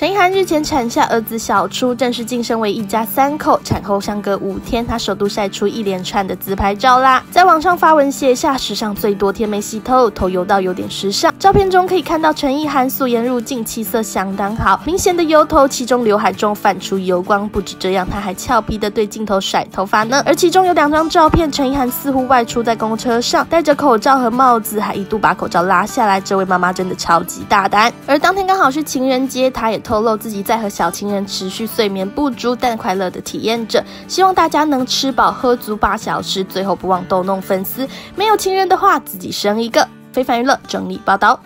陈意涵日前产下儿子小初，正式晋升为一家三口。产后相隔五天，她首度晒出一连串的自拍照啦，在网上发文写下史上最多天没洗头，头油到有点时尚。照片中可以看到陈意涵素颜入镜，气色相当好，明显的油头，其中刘海中泛出油光。不止这样，她还俏皮的对镜头甩头发呢。而其中有两张照片，陈意涵似乎外出在公车上，戴着口罩和帽子，还一度把口罩拉下来。这位妈妈真的超级大胆。而当天刚好是情人节，她也。透露自己在和小情人持续睡眠不足但快乐的体验着，希望大家能吃饱喝足八小时，最后不忘逗弄粉丝。没有情人的话，自己生一个。非凡娱乐整理报道。